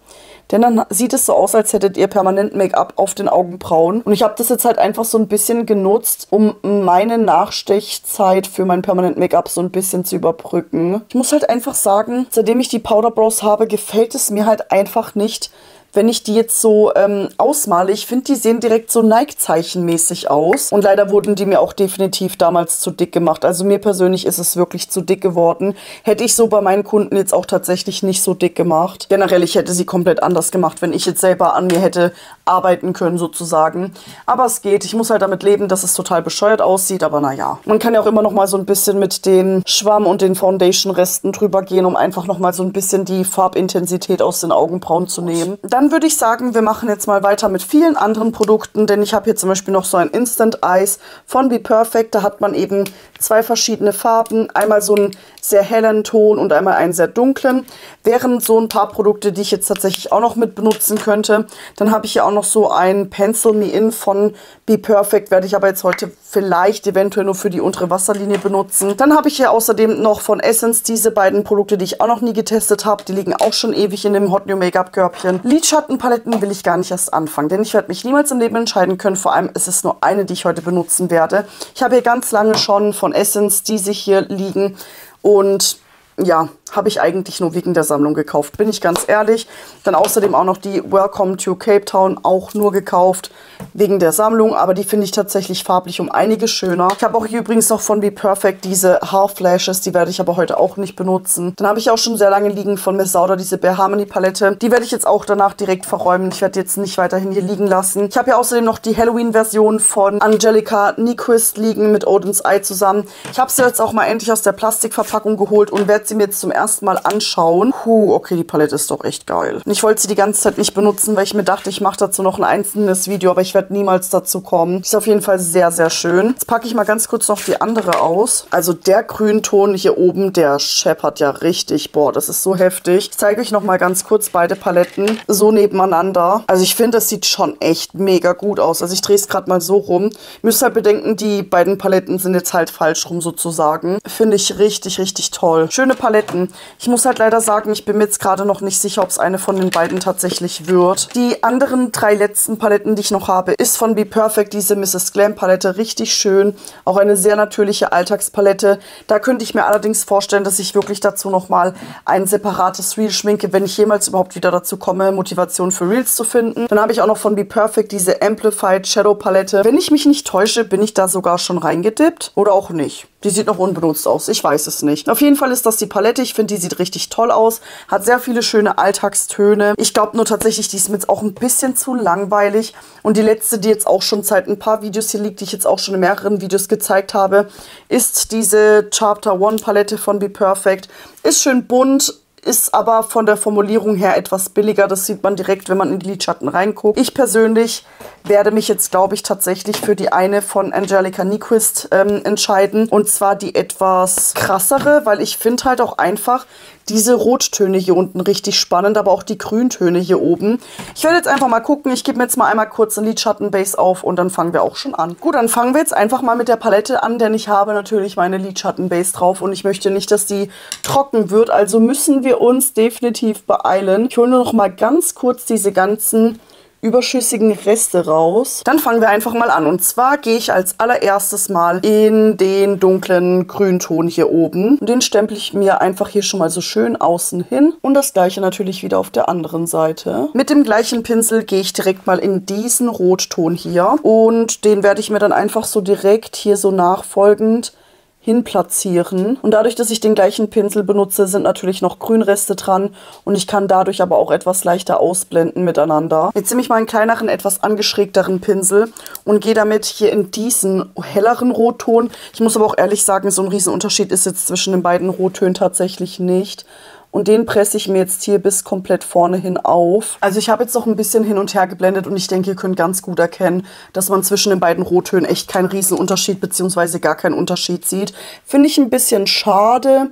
denn dann sieht es so aus, als hättet ihr permanent Make-up auf den Augenbrauen. Und ich habe das jetzt halt einfach so ein bisschen genutzt, um meine Nachstechzeit für mein permanent Make-up so ein bisschen zu überbrücken. Ich muss halt einfach sagen, seitdem ich die Powder Brows habe, gefällt es mir halt einfach nicht, wenn ich die jetzt so ähm, ausmale, ich finde, die sehen direkt so Nike-Zeichenmäßig aus. Und leider wurden die mir auch definitiv damals zu dick gemacht. Also mir persönlich ist es wirklich zu dick geworden. Hätte ich so bei meinen Kunden jetzt auch tatsächlich nicht so dick gemacht. Generell, ich hätte sie komplett anders gemacht, wenn ich jetzt selber an mir hätte arbeiten können sozusagen. Aber es geht. Ich muss halt damit leben, dass es total bescheuert aussieht. Aber naja, man kann ja auch immer noch mal so ein bisschen mit den Schwamm und den Foundation-Resten drüber gehen, um einfach noch mal so ein bisschen die Farbintensität aus den Augenbrauen zu nehmen. Dann würde ich sagen, wir machen jetzt mal weiter mit vielen anderen Produkten, denn ich habe hier zum Beispiel noch so ein Instant Eyes von Be Perfect. Da hat man eben zwei verschiedene Farben, einmal so einen sehr hellen Ton und einmal einen sehr dunklen. Wären so ein paar Produkte, die ich jetzt tatsächlich auch noch mit benutzen könnte. Dann habe ich hier auch noch so ein Pencil Me In von Be Perfect, werde ich aber jetzt heute vielleicht eventuell nur für die untere Wasserlinie benutzen. Dann habe ich hier außerdem noch von Essence diese beiden Produkte, die ich auch noch nie getestet habe. Die liegen auch schon ewig in dem Hot New Make-up Körbchen. Lidschattenpaletten will ich gar nicht erst anfangen, denn ich werde mich niemals im Leben entscheiden können. Vor allem ist es nur eine, die ich heute benutzen werde. Ich habe hier ganz lange schon von Essence diese hier liegen und ja, habe ich eigentlich nur wegen der Sammlung gekauft, bin ich ganz ehrlich. Dann außerdem auch noch die Welcome to Cape Town, auch nur gekauft wegen der Sammlung, aber die finde ich tatsächlich farblich um einiges schöner. Ich habe auch hier übrigens noch von Be Perfect diese Half Flashes, die werde ich aber heute auch nicht benutzen. Dann habe ich auch schon sehr lange liegen von Miss Sauder diese Bare Harmony Palette. Die werde ich jetzt auch danach direkt verräumen. Ich werde jetzt nicht weiterhin hier liegen lassen. Ich habe hier außerdem noch die Halloween-Version von Angelica Nyquist liegen mit Odin's Eye zusammen. Ich habe sie jetzt auch mal endlich aus der Plastikverpackung geholt und werde sie mir jetzt zum ersten Mal anschauen. Puh, okay, die Palette ist doch echt geil. Und ich wollte sie die ganze Zeit nicht benutzen, weil ich mir dachte, ich mache dazu noch ein einzelnes Video, aber ich werde niemals dazu kommen. Ist auf jeden Fall sehr, sehr schön. Jetzt packe ich mal ganz kurz noch die andere aus. Also der Grünton hier oben, der scheppert ja richtig. Boah, das ist so heftig. Ich zeige euch noch mal ganz kurz beide Paletten so nebeneinander. Also ich finde, das sieht schon echt mega gut aus. Also ich drehe es gerade mal so rum. Müsst halt bedenken, die beiden Paletten sind jetzt halt falsch rum sozusagen. Finde ich richtig, richtig toll. Schöne Paletten. Ich muss halt leider sagen, ich bin mir jetzt gerade noch nicht sicher, ob es eine von den beiden tatsächlich wird. Die anderen drei letzten Paletten, die ich noch habe, ist von Be Perfect diese Mrs. Glam Palette. Richtig schön. Auch eine sehr natürliche Alltagspalette. Da könnte ich mir allerdings vorstellen, dass ich wirklich dazu nochmal ein separates Reel schminke, wenn ich jemals überhaupt wieder dazu komme, Motivation für Reels zu finden. Dann habe ich auch noch von Be Perfect diese Amplified Shadow Palette. Wenn ich mich nicht täusche, bin ich da sogar schon reingedippt oder auch nicht. Die sieht noch unbenutzt aus. Ich weiß es nicht. Auf jeden Fall ist das die Palette. Ich finde, die sieht richtig toll aus. Hat sehr viele schöne Alltagstöne. Ich glaube nur tatsächlich, die ist mir jetzt auch ein bisschen zu langweilig. Und die letzte, die jetzt auch schon seit ein paar Videos hier liegt, die ich jetzt auch schon in mehreren Videos gezeigt habe, ist diese Chapter One Palette von Be Perfect. Ist schön bunt, ist aber von der Formulierung her etwas billiger. Das sieht man direkt, wenn man in die Lidschatten reinguckt. Ich persönlich werde mich jetzt, glaube ich, tatsächlich für die eine von Angelica Nyquist ähm, entscheiden. Und zwar die etwas krassere, weil ich finde halt auch einfach diese Rottöne hier unten richtig spannend, aber auch die Grüntöne hier oben. Ich werde jetzt einfach mal gucken. Ich gebe mir jetzt mal einmal kurz einen Lidschattenbase auf und dann fangen wir auch schon an. Gut, dann fangen wir jetzt einfach mal mit der Palette an, denn ich habe natürlich meine Lidschattenbase drauf und ich möchte nicht, dass die trocken wird. Also müssen wir uns definitiv beeilen. Ich hole nur noch mal ganz kurz diese ganzen überschüssigen Reste raus. Dann fangen wir einfach mal an. Und zwar gehe ich als allererstes mal in den dunklen Grünton hier oben. Und den stempel ich mir einfach hier schon mal so schön außen hin. Und das gleiche natürlich wieder auf der anderen Seite. Mit dem gleichen Pinsel gehe ich direkt mal in diesen Rotton hier. Und den werde ich mir dann einfach so direkt hier so nachfolgend hinplatzieren. Und dadurch, dass ich den gleichen Pinsel benutze, sind natürlich noch Grünreste dran und ich kann dadurch aber auch etwas leichter ausblenden miteinander. Jetzt nehme ich mal einen kleineren, etwas angeschrägteren Pinsel und gehe damit hier in diesen helleren Rotton. Ich muss aber auch ehrlich sagen, so ein Riesenunterschied ist jetzt zwischen den beiden Rottönen tatsächlich nicht. Und den presse ich mir jetzt hier bis komplett vorne hin auf. Also ich habe jetzt noch ein bisschen hin und her geblendet und ich denke, ihr könnt ganz gut erkennen, dass man zwischen den beiden Rottönen echt keinen Riesenunterschied bzw. gar keinen Unterschied sieht. Finde ich ein bisschen schade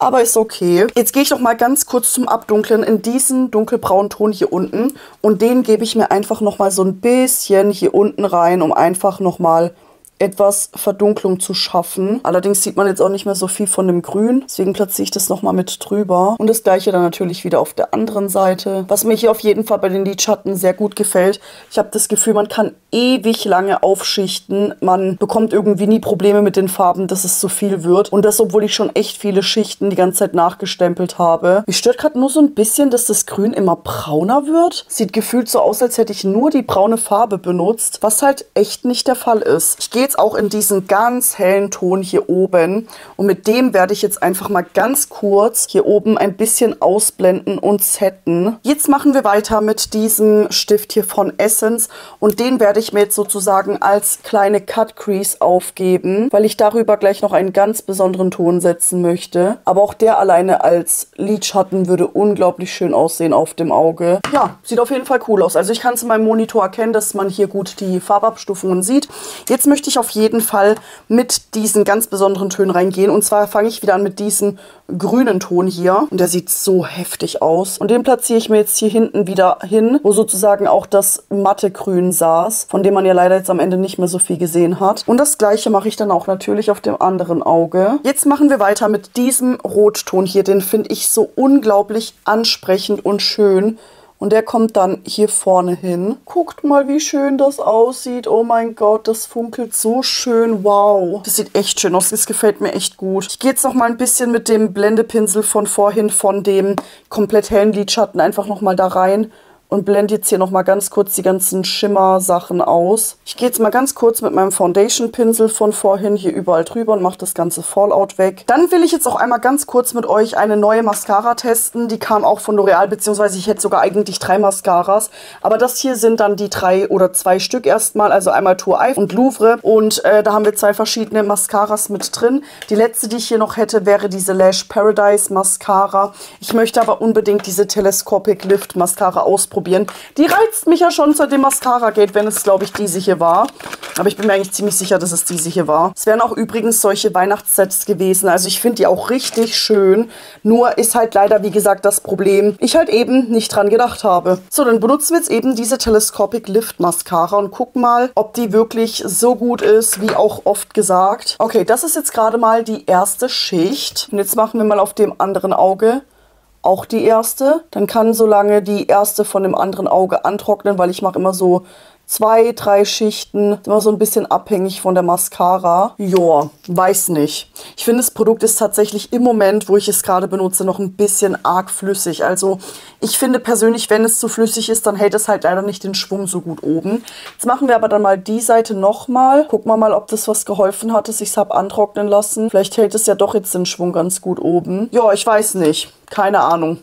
aber ist okay. Jetzt gehe ich noch mal ganz kurz zum Abdunkeln in diesen dunkelbraunen Ton hier unten und den gebe ich mir einfach noch mal so ein bisschen hier unten rein, um einfach noch mal etwas Verdunklung zu schaffen. Allerdings sieht man jetzt auch nicht mehr so viel von dem Grün. Deswegen platziere ich das nochmal mit drüber. Und das gleiche dann natürlich wieder auf der anderen Seite. Was mir hier auf jeden Fall bei den Lidschatten sehr gut gefällt. Ich habe das Gefühl, man kann ewig lange aufschichten. Man bekommt irgendwie nie Probleme mit den Farben, dass es zu viel wird. Und das, obwohl ich schon echt viele Schichten die ganze Zeit nachgestempelt habe. Mich stört gerade nur so ein bisschen, dass das Grün immer brauner wird. Sieht gefühlt so aus, als hätte ich nur die braune Farbe benutzt. Was halt echt nicht der Fall ist. Ich gehe jetzt auch in diesen ganz hellen Ton hier oben. Und mit dem werde ich jetzt einfach mal ganz kurz hier oben ein bisschen ausblenden und setten. Jetzt machen wir weiter mit diesem Stift hier von Essence. Und den werde ich mir jetzt sozusagen als kleine Cut Crease aufgeben, weil ich darüber gleich noch einen ganz besonderen Ton setzen möchte. Aber auch der alleine als Lidschatten würde unglaublich schön aussehen auf dem Auge. Ja, sieht auf jeden Fall cool aus. Also ich kann es in meinem Monitor erkennen, dass man hier gut die Farbabstufungen sieht. Jetzt möchte ich auf jeden Fall mit diesen ganz besonderen Tönen reingehen. Und zwar fange ich wieder an mit diesem grünen Ton hier. Und der sieht so heftig aus. Und den platziere ich mir jetzt hier hinten wieder hin, wo sozusagen auch das matte Grün saß, von dem man ja leider jetzt am Ende nicht mehr so viel gesehen hat. Und das gleiche mache ich dann auch natürlich auf dem anderen Auge. Jetzt machen wir weiter mit diesem Rotton hier. Den finde ich so unglaublich ansprechend und schön. Und der kommt dann hier vorne hin. Guckt mal, wie schön das aussieht. Oh mein Gott, das funkelt so schön. Wow. Das sieht echt schön aus. Das gefällt mir echt gut. Ich gehe jetzt noch mal ein bisschen mit dem Blendepinsel von vorhin, von dem komplett hellen Lidschatten einfach noch mal da rein und blende jetzt hier nochmal ganz kurz die ganzen Schimmer-Sachen aus. Ich gehe jetzt mal ganz kurz mit meinem Foundation-Pinsel von vorhin hier überall drüber und mache das ganze Fallout weg. Dann will ich jetzt auch einmal ganz kurz mit euch eine neue Mascara testen. Die kam auch von L'Oreal, beziehungsweise ich hätte sogar eigentlich drei Mascaras. Aber das hier sind dann die drei oder zwei Stück erstmal, also einmal Tour Eye und Louvre. Und äh, da haben wir zwei verschiedene Mascaras mit drin. Die letzte, die ich hier noch hätte, wäre diese Lash Paradise Mascara. Ich möchte aber unbedingt diese Telescopic Lift Mascara ausprobieren ausprobieren. Die reizt mich ja schon seit dem Mascara geht, wenn es, glaube ich, diese hier war. Aber ich bin mir eigentlich ziemlich sicher, dass es diese hier war. Es wären auch übrigens solche Weihnachtssets gewesen. Also ich finde die auch richtig schön. Nur ist halt leider, wie gesagt, das Problem, ich halt eben nicht dran gedacht habe. So, dann benutzen wir jetzt eben diese Telescopic Lift Mascara und gucken mal, ob die wirklich so gut ist, wie auch oft gesagt. Okay, das ist jetzt gerade mal die erste Schicht. Und jetzt machen wir mal auf dem anderen Auge auch die erste. Dann kann so lange die erste von dem anderen Auge antrocknen, weil ich mache immer so zwei, drei Schichten. Immer so ein bisschen abhängig von der Mascara. Joa, weiß nicht. Ich finde, das Produkt ist tatsächlich im Moment, wo ich es gerade benutze, noch ein bisschen arg flüssig. Also ich finde persönlich, wenn es zu flüssig ist, dann hält es halt leider nicht den Schwung so gut oben. Jetzt machen wir aber dann mal die Seite nochmal. Gucken wir mal, ob das was geholfen hat, dass ich es habe antrocknen lassen. Vielleicht hält es ja doch jetzt den Schwung ganz gut oben. Ja, ich weiß nicht. Keine Ahnung.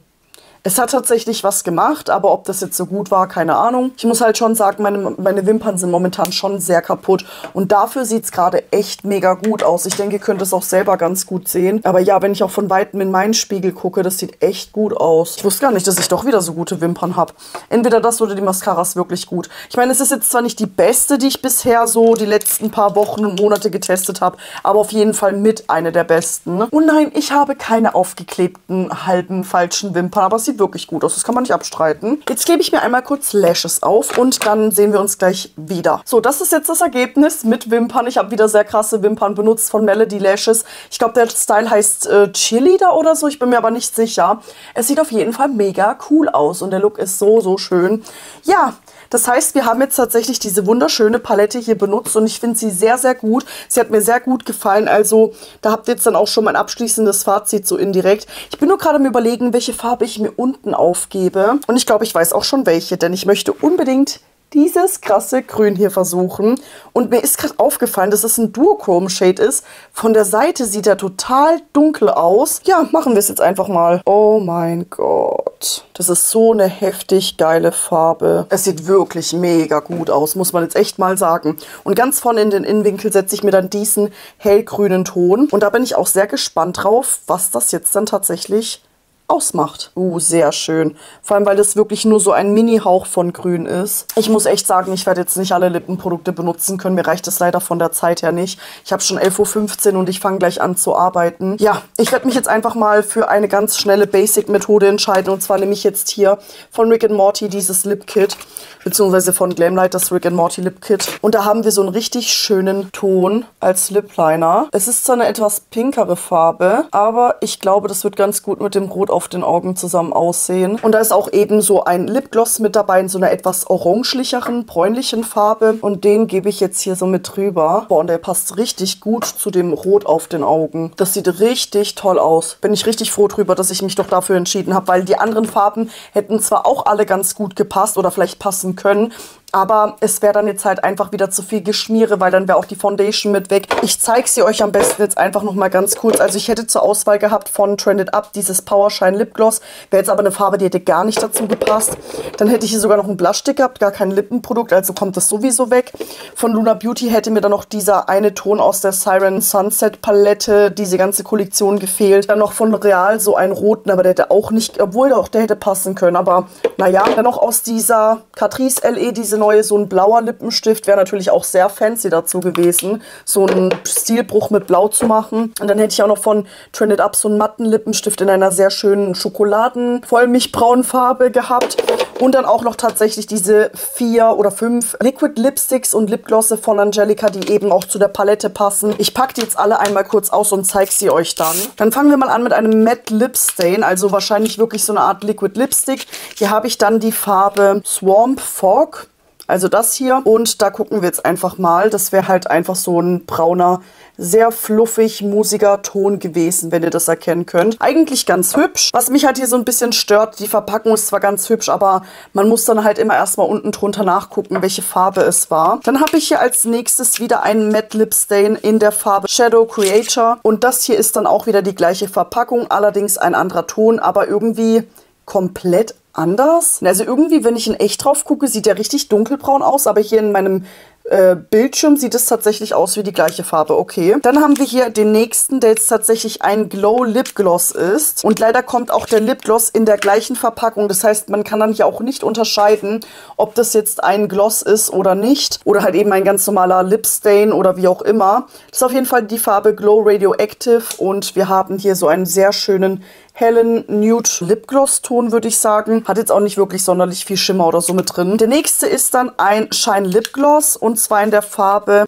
Es hat tatsächlich was gemacht, aber ob das jetzt so gut war, keine Ahnung. Ich muss halt schon sagen, meine, meine Wimpern sind momentan schon sehr kaputt. Und dafür sieht es gerade echt mega gut aus. Ich denke, ihr könnt es auch selber ganz gut sehen. Aber ja, wenn ich auch von Weitem in meinen Spiegel gucke, das sieht echt gut aus. Ich wusste gar nicht, dass ich doch wieder so gute Wimpern habe. Entweder das oder die Mascara ist wirklich gut. Ich meine, es ist jetzt zwar nicht die beste, die ich bisher so die letzten paar Wochen und Monate getestet habe, aber auf jeden Fall mit eine der besten. Und nein, ich habe keine aufgeklebten, halben, falschen Wimpern, aber es sieht wirklich gut aus. Das kann man nicht abstreiten. Jetzt gebe ich mir einmal kurz Lashes auf und dann sehen wir uns gleich wieder. So, das ist jetzt das Ergebnis mit Wimpern. Ich habe wieder sehr krasse Wimpern benutzt von Melody Lashes. Ich glaube, der Style heißt äh, Chili da oder so. Ich bin mir aber nicht sicher. Es sieht auf jeden Fall mega cool aus und der Look ist so, so schön. Ja, das heißt, wir haben jetzt tatsächlich diese wunderschöne Palette hier benutzt und ich finde sie sehr, sehr gut. Sie hat mir sehr gut gefallen. Also da habt ihr jetzt dann auch schon mein abschließendes Fazit so indirekt. Ich bin nur gerade am überlegen, welche Farbe ich mir unten aufgebe. Und ich glaube, ich weiß auch schon welche, denn ich möchte unbedingt dieses krasse Grün hier versuchen. Und mir ist gerade aufgefallen, dass es ein Duochrome-Shade ist. Von der Seite sieht er total dunkel aus. Ja, machen wir es jetzt einfach mal. Oh mein Gott. Das ist so eine heftig geile Farbe. Es sieht wirklich mega gut aus, muss man jetzt echt mal sagen. Und ganz vorne in den Innenwinkel setze ich mir dann diesen hellgrünen Ton. Und da bin ich auch sehr gespannt drauf, was das jetzt dann tatsächlich ausmacht. Uh, sehr schön. Vor allem, weil das wirklich nur so ein Mini-Hauch von grün ist. Ich muss echt sagen, ich werde jetzt nicht alle Lippenprodukte benutzen können. Mir reicht es leider von der Zeit her nicht. Ich habe schon 11.15 Uhr und ich fange gleich an zu arbeiten. Ja, ich werde mich jetzt einfach mal für eine ganz schnelle Basic-Methode entscheiden. Und zwar nehme ich jetzt hier von Rick Morty dieses Lip Kit. Beziehungsweise von Glamlight das Rick Morty Lip Kit. Und da haben wir so einen richtig schönen Ton als Lip Liner. Es ist zwar eine etwas pinkere Farbe, aber ich glaube, das wird ganz gut mit dem Rot auf den Augen zusammen aussehen. Und da ist auch eben so ein Lipgloss mit dabei in so einer etwas oranglicheren, bräunlichen Farbe. Und den gebe ich jetzt hier so mit drüber. Boah, und der passt richtig gut zu dem Rot auf den Augen. Das sieht richtig toll aus. Bin ich richtig froh drüber, dass ich mich doch dafür entschieden habe, weil die anderen Farben hätten zwar auch alle ganz gut gepasst oder vielleicht passen können, aber es wäre dann jetzt halt einfach wieder zu viel Geschmiere, weil dann wäre auch die Foundation mit weg. Ich zeige sie euch am besten jetzt einfach nochmal ganz kurz. Also ich hätte zur Auswahl gehabt von Trended Up dieses Powershine Lip Gloss. Wäre jetzt aber eine Farbe, die hätte gar nicht dazu gepasst. Dann hätte ich hier sogar noch einen Blushstick gehabt, gar kein Lippenprodukt, also kommt das sowieso weg. Von Luna Beauty hätte mir dann noch dieser eine Ton aus der Siren Sunset Palette, diese ganze Kollektion gefehlt. Dann noch von Real so einen roten, aber der hätte auch nicht, obwohl auch der hätte passen können. Aber naja, dann noch aus dieser Catrice LE, diese neue, so ein blauer Lippenstift wäre natürlich auch sehr fancy dazu gewesen, so einen Stilbruch mit Blau zu machen. Und dann hätte ich auch noch von Trended Up so einen matten Lippenstift in einer sehr schönen Schokoladen, vollmilchbraunen Farbe gehabt. Und dann auch noch tatsächlich diese vier oder fünf Liquid Lipsticks und Lipglosse von Angelica, die eben auch zu der Palette passen. Ich packe die jetzt alle einmal kurz aus und zeige sie euch dann. Dann fangen wir mal an mit einem Matte Lip Stain, also wahrscheinlich wirklich so eine Art Liquid Lipstick. Hier habe ich dann die Farbe Swamp Fog. Also das hier. Und da gucken wir jetzt einfach mal. Das wäre halt einfach so ein brauner, sehr fluffig, musiger Ton gewesen, wenn ihr das erkennen könnt. Eigentlich ganz hübsch. Was mich halt hier so ein bisschen stört, die Verpackung ist zwar ganz hübsch, aber man muss dann halt immer erstmal unten drunter nachgucken, welche Farbe es war. Dann habe ich hier als nächstes wieder einen Matte Lip Stain in der Farbe Shadow Creator. Und das hier ist dann auch wieder die gleiche Verpackung, allerdings ein anderer Ton, aber irgendwie komplett anders. Also irgendwie, wenn ich in echt drauf gucke, sieht der richtig dunkelbraun aus, aber hier in meinem äh, Bildschirm sieht es tatsächlich aus wie die gleiche Farbe. Okay. Dann haben wir hier den nächsten, der jetzt tatsächlich ein Glow Lip Gloss ist. Und leider kommt auch der Lip Gloss in der gleichen Verpackung. Das heißt, man kann dann hier auch nicht unterscheiden, ob das jetzt ein Gloss ist oder nicht. Oder halt eben ein ganz normaler Lip Stain oder wie auch immer. Das ist auf jeden Fall die Farbe Glow Radioactive. Und wir haben hier so einen sehr schönen hellen Nude Lipgloss Ton, würde ich sagen. Hat jetzt auch nicht wirklich sonderlich viel Schimmer oder so mit drin. Der nächste ist dann ein Shine Lipgloss und zwar in der Farbe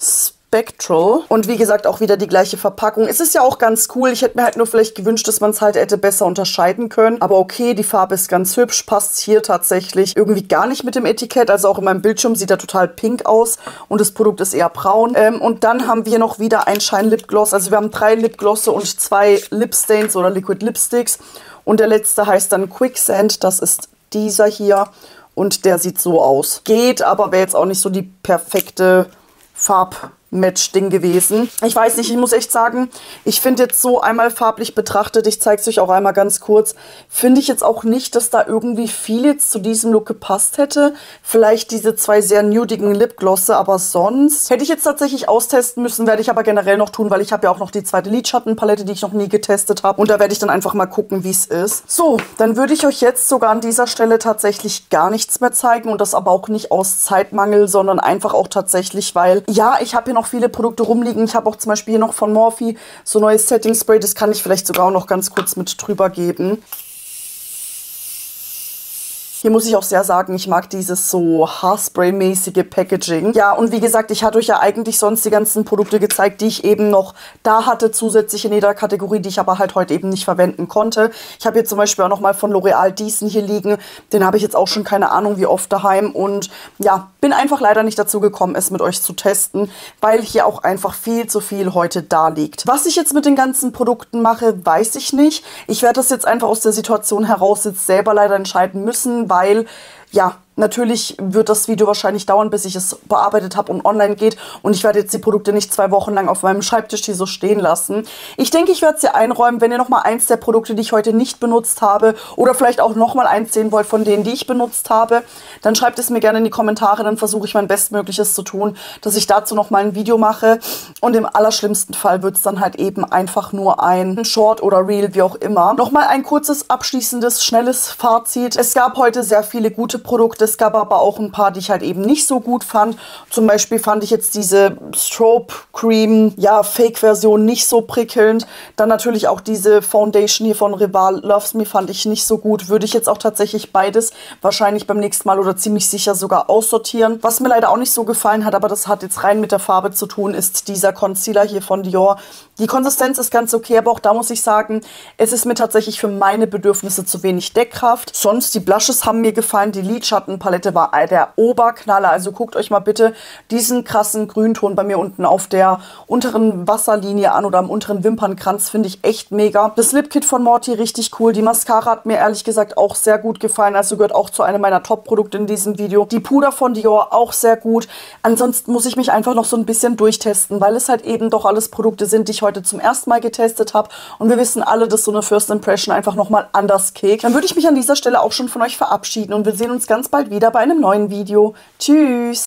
Spectral. Und wie gesagt, auch wieder die gleiche Verpackung. Es ist ja auch ganz cool. Ich hätte mir halt nur vielleicht gewünscht, dass man es halt hätte besser unterscheiden können. Aber okay, die Farbe ist ganz hübsch. Passt hier tatsächlich irgendwie gar nicht mit dem Etikett. Also auch in meinem Bildschirm sieht er total pink aus. Und das Produkt ist eher braun. Ähm, und dann haben wir noch wieder ein Shine Lip Gloss. Also wir haben drei Lipglosse und zwei Lip Stains oder Liquid Lipsticks. Und der letzte heißt dann Quicksand. Das ist dieser hier. Und der sieht so aus. Geht, aber wäre jetzt auch nicht so die perfekte Farb Match-Ding gewesen. Ich weiß nicht, ich muss echt sagen, ich finde jetzt so einmal farblich betrachtet, ich zeige es euch auch einmal ganz kurz, finde ich jetzt auch nicht, dass da irgendwie viel jetzt zu diesem Look gepasst hätte. Vielleicht diese zwei sehr nudigen Lipglosse, aber sonst hätte ich jetzt tatsächlich austesten müssen, werde ich aber generell noch tun, weil ich habe ja auch noch die zweite Lidschattenpalette, die ich noch nie getestet habe und da werde ich dann einfach mal gucken, wie es ist. So, dann würde ich euch jetzt sogar an dieser Stelle tatsächlich gar nichts mehr zeigen und das aber auch nicht aus Zeitmangel, sondern einfach auch tatsächlich, weil ja, ich habe hier noch noch viele Produkte rumliegen. Ich habe auch zum Beispiel hier noch von Morphe so neues Setting Spray. Das kann ich vielleicht sogar auch noch ganz kurz mit drüber geben. Hier muss ich auch sehr sagen, ich mag dieses so Haarspray-mäßige Packaging. Ja, und wie gesagt, ich hatte euch ja eigentlich sonst die ganzen Produkte gezeigt, die ich eben noch da hatte, zusätzlich in jeder Kategorie, die ich aber halt heute eben nicht verwenden konnte. Ich habe hier zum Beispiel auch nochmal von L'Oreal diesen hier liegen. Den habe ich jetzt auch schon keine Ahnung wie oft daheim. Und ja, bin einfach leider nicht dazu gekommen, es mit euch zu testen, weil hier auch einfach viel zu viel heute da liegt. Was ich jetzt mit den ganzen Produkten mache, weiß ich nicht. Ich werde das jetzt einfach aus der Situation heraus jetzt selber leider entscheiden müssen, weil ja, Natürlich wird das Video wahrscheinlich dauern, bis ich es bearbeitet habe und online geht. Und ich werde jetzt die Produkte nicht zwei Wochen lang auf meinem Schreibtisch hier so stehen lassen. Ich denke, ich werde es hier einräumen, wenn ihr nochmal eins der Produkte, die ich heute nicht benutzt habe, oder vielleicht auch nochmal eins sehen wollt von denen, die ich benutzt habe, dann schreibt es mir gerne in die Kommentare. Dann versuche ich mein Bestmögliches zu tun, dass ich dazu nochmal ein Video mache. Und im allerschlimmsten Fall wird es dann halt eben einfach nur ein Short oder Reel, wie auch immer. Nochmal ein kurzes, abschließendes, schnelles Fazit. Es gab heute sehr viele gute Produkte es gab aber auch ein paar, die ich halt eben nicht so gut fand. Zum Beispiel fand ich jetzt diese Strobe Cream, ja, Fake-Version nicht so prickelnd. Dann natürlich auch diese Foundation hier von Rival Loves Me fand ich nicht so gut. Würde ich jetzt auch tatsächlich beides wahrscheinlich beim nächsten Mal oder ziemlich sicher sogar aussortieren. Was mir leider auch nicht so gefallen hat, aber das hat jetzt rein mit der Farbe zu tun, ist dieser Concealer hier von Dior. Die Konsistenz ist ganz okay, aber auch da muss ich sagen, es ist mir tatsächlich für meine Bedürfnisse zu wenig Deckkraft. Sonst die Blushes haben mir gefallen, die Lidschatten Palette war der Oberknaller. Also guckt euch mal bitte diesen krassen Grünton bei mir unten auf der unteren Wasserlinie an oder am unteren Wimpernkranz. Finde ich echt mega. Das Lipkit von Morty richtig cool. Die Mascara hat mir ehrlich gesagt auch sehr gut gefallen. Also gehört auch zu einem meiner Top-Produkte in diesem Video. Die Puder von Dior auch sehr gut. Ansonsten muss ich mich einfach noch so ein bisschen durchtesten, weil es halt eben doch alles Produkte sind, die ich heute zum ersten Mal getestet habe. Und wir wissen alle, dass so eine First Impression einfach nochmal anders kickt. Dann würde ich mich an dieser Stelle auch schon von euch verabschieden und wir sehen uns ganz bald wieder bei einem neuen Video. Tschüss!